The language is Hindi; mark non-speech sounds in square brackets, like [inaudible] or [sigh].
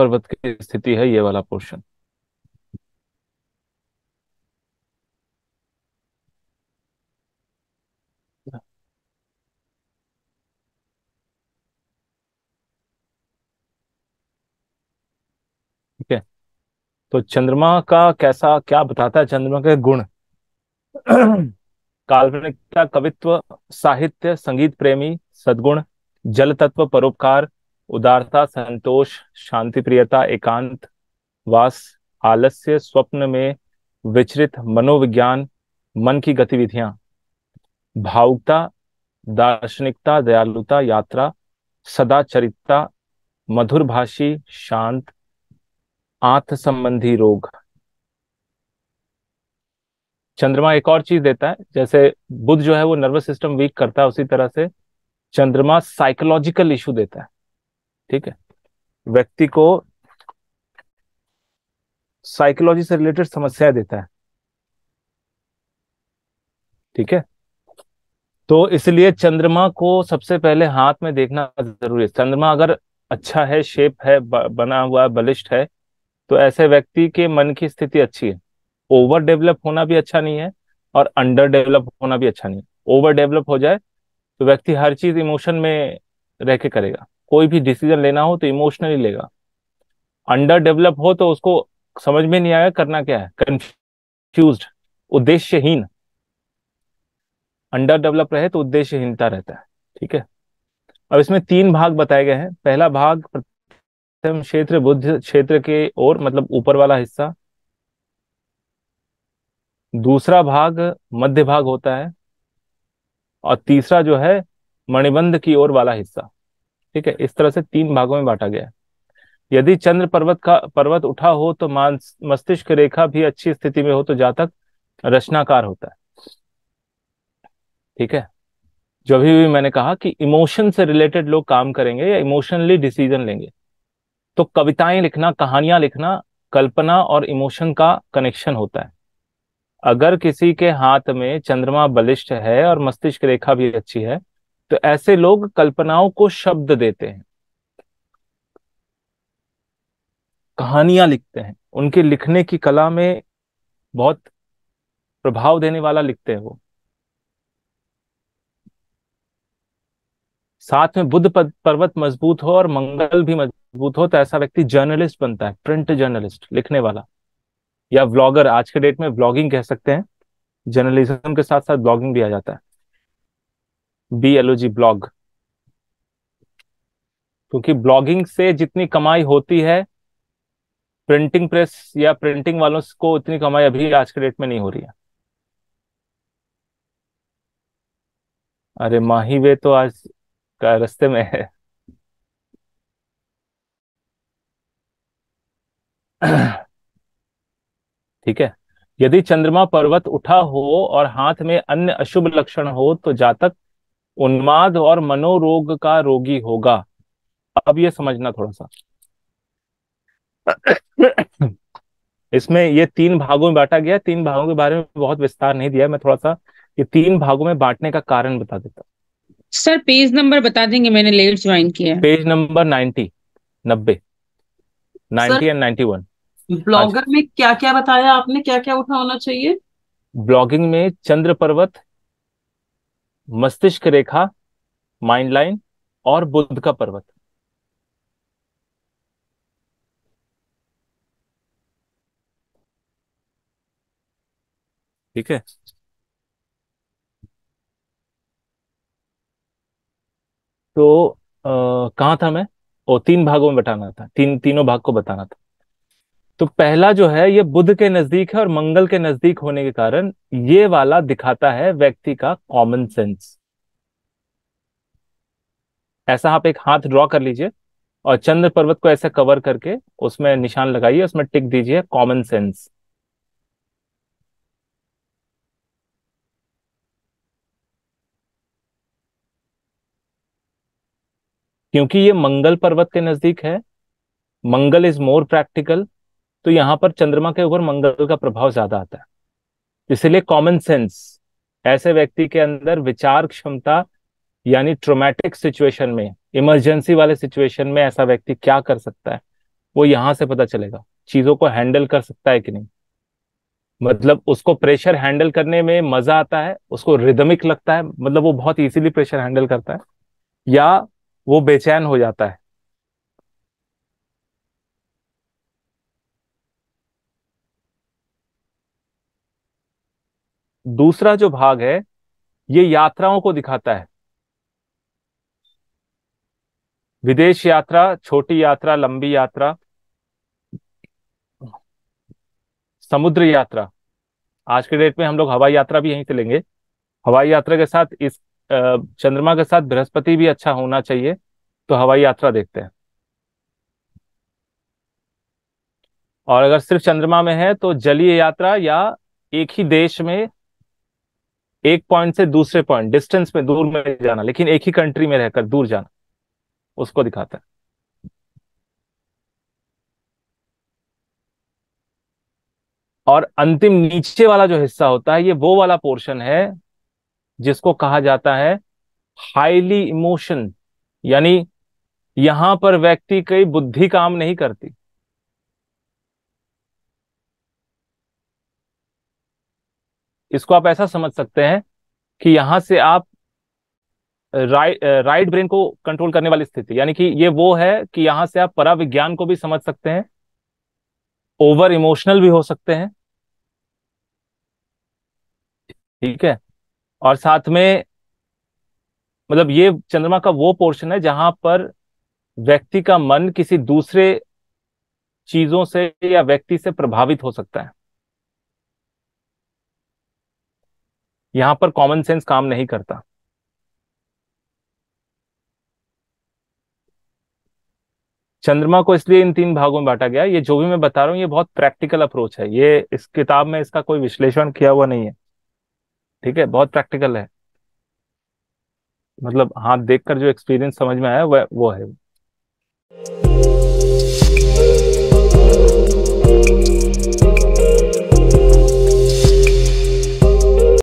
पर्वत की स्थिति है, ये वाला पोर्शन ठीक है। तो चंद्रमा का कैसा, क्या बताता है चंद्रमा के गुण? [clears throat] काल्पनिकता, कवित्व, साहित्य, संगीत प्रेमी, सद्गुण जल तत्व परोपकार उदारता, संतोष शांति प्रियता एकांत, वास, आलस्य, स्वप्न में विचरित मनोविज्ञान, मन की गतिविधियाँ। भावुकता, दार्शनिकता, दयालुता, यात्रा सदाचरिता मधुर भाषी शांत आंत संबंधी रोग। चंद्रमा एक और चीज़ देता है, जैसे बुध जो है वो नर्वस सिस्टम वीक करता है उसी तरह से, चंद्रमा साइकोलॉजिकल इशू देता है। ठीक है? व्यक्ति को साइकोलॉजी से रिलेटेड समस्याएँ देता है। ठीक है? तो इसलिए चंद्रमा को सबसे पहले हाथ में देखना ज़रूरी है। चंद्रमा अगर अच्छा है शेप है बना हुआ है, बलिष्ठ है तो ऐसे व्यक्ति के मन की स्थिति अच्छी है। ओवर डेवलप होना भी अच्छा नहीं है और अंडर डेवलप होना भी अच्छा नहीं है। ओवर डेवलप हो जाए तो व्यक्ति हर चीज़ इमोशन में रह के करेगा। कोई भी डिसीज़न लेना हो तो इमोशनली लेगा। अंडर डेवलप हो तो उसको समझ में नहीं आएगा करना क्या है। कंफ्यूज उद्देश्यहीन। अंडर डेवलप रहे तो उद्देश्यहीनता रहता है, ठीक है? अब इसमें तीन भाग बताए गए हैं। पहला भाग, प्रथम क्षेत्र, बुद्ध क्षेत्र के और मतलब ऊपर वाला हिस्सा। दूसरा भाग, मध्य भाग होता है। और तीसरा जो है, मणिबंध की ओर वाला हिस्सा। ठीक है, इस तरह से तीन भागों में बांटा गया है। यदि चंद्र पर्वत का, पर्वत उठा हो तो मांस मस्तिष्क रेखा भी अच्छी स्थिति में हो तो जातक रचनाकार होता है। ठीक है? जो अभी भी मैंने कहा कि इमोशन से रिलेटेड लोग काम करेंगे या इमोशनली डिसीज़न लेंगे तो कविताएँ लिखना, कहानियाँ लिखना, कल्पना और इमोशन का कनेक्शन होता है। अगर किसी के हाथ में चंद्रमा बलिष्ठ है और मस्तिष्क रेखा भी अच्छी है तो ऐसे लोग कल्पनाओं को शब्द देते हैं। कहानियाँ लिखते हैं। उनके लिखने की कला में बहुत प्रभाव देने वाला लिखते हैं वो। साथ में बुद्ध पर्वत मज़बूत हो और मंगल भी मज़बूत हो तो ऐसा व्यक्ति जर्नलिस्ट बनता है, प्रिंट जर्नलिस्ट लिखने वाला। या व्लॉगर, आज के डेट में व्लॉगिंग कह सकते हैं। जर्नलिज्म के साथ साथ ब्लॉगिंग भी आ जाता है। B L O G blog क्योंकि ब्लॉगिंग से जितनी कमाई होती है प्रिंटिंग प्रेस या प्रिंटिंग वालों को उतनी कमाई अभी आज के डेट में नहीं हो रही है। अरे माही वे तो आज का रस्ते में है। ठीक है। यदि चंद्रमा पर्वत उठा हो और हाथ में अन्य अशुभ लक्षण हो तो जातक उन्माद और मनोरोग का रोगी होगा। अब ये समझना थोड़ा सा इसमें ये तीन भागों में बांटा गया। तीन भागों के बारे में बहुत विस्तार नहीं दिया मैं थोड़ा सा ये तीन भागों में बांटने का कारण बता देता सर पेज नंबर बता देंगे। मैंने लेट ज्वाइन किया पेज नंबर नाइन्टी नब्बे। Ninety and ninety one. Blogger में क्या क्या बताया आपने? क्या क्या उठा होना चाहिए? ब्लॉगिंग में चंद्र पर्वत मस्तिष्क रेखा माइंड लाइन और बुद्ध का पर्वत। ठीक है? तो आ, कहा था मैं? ओ तीन भागों में बताना था तीन तीनों भाग को बताना था। तो पहला जो है, ये बुध के नज़दीक है और मंगल के नज़दीक होने के कारण ये वाला दिखाता है व्यक्ति का कॉमन सेंस ऐसा आप एक हाथ ड्रॉ कर लीजिए और चंद्र पर्वत को ऐसे कवर करके उसमें निशान लगाइए, उसमें टिक दीजिए कॉमन सेंस क्योंकि ये मंगल पर्वत के नज़दीक है, मंगल इज़ मोर प्रैक्टिकल तो यहाँ पर चंद्रमा के ऊपर मंगल का प्रभाव ज़्यादा आता है। इसलिए कॉमन सेंस ऐसे व्यक्ति के अंदर विचार क्षमता, यानी ट्रोमैटिक सिचुएशन में इमरजेंसी वाले सिचुएशन में ऐसा व्यक्ति क्या कर सकता है, वो यहाँ से पता चलेगा, चीज़ों को हैंडल कर सकता है कि नहीं। मतलब उसको प्रेशर हैंडल करने में मज़ा आता है, उसको रिदमिक लगता है मतलब वो बहुत इजीली प्रेशर हैंडल करता है, या वो बेचैन हो जाता है। दूसरा जो भाग है, ये यात्राओं को दिखाता है। विदेश यात्रा, छोटी यात्रा, लंबी यात्रा, समुद्र यात्रा। आज के डेट में हम लोग हवाई यात्रा भी यहीं से लेंगे। हवाई यात्रा के साथ इस चंद्रमा के साथ बृहस्पति भी अच्छा होना चाहिए तो हवाई यात्रा देखते हैं। और अगर सिर्फ़ चंद्रमा में है तो जलीय यात्रा या एक ही देश में एक पॉइंट से दूसरे पॉइंट डिस्टेंस में दूर में जाना, लेकिन एक ही कंट्री में रहकर दूर जाना, उसको दिखाता है। और अंतिम नीचे वाला जो हिस्सा होता है, ये वो वाला पोर्शन है, जिसको कहा जाता है हाईली इमोशन यानी यहाँ पर व्यक्ति की बुद्धि काम नहीं करती। इसको आप ऐसा समझ सकते हैं कि यहाँ से आप राइट राइट ब्रेन को कंट्रोल करने वाली स्थिति, यानी कि ये वो है कि यहाँ से आप पराविज्ञान को भी समझ सकते हैं, ओवर इमोशनल भी हो सकते हैं। ठीक है? और साथ में मतलब ये चंद्रमा का वो पोर्शन है जहाँ पर व्यक्ति का मन किसी दूसरे चीज़ों से या व्यक्ति से प्रभावित हो सकता है। यहाँ पर कॉमन सेंस काम नहीं करता। चंद्रमा को इसलिए इन तीन भागों में बांटा गया, ये जो भी मैं बता रहा हूँ, ये बहुत प्रैक्टिकल अप्रोच है। ये इस किताब में इसका कोई विश्लेषण किया हुआ नहीं है। ठीक है? बहुत प्रैक्टिकल है। मतलब हाथ देखकर जो एक्सपीरियंस समझ में आया, वह, वो है।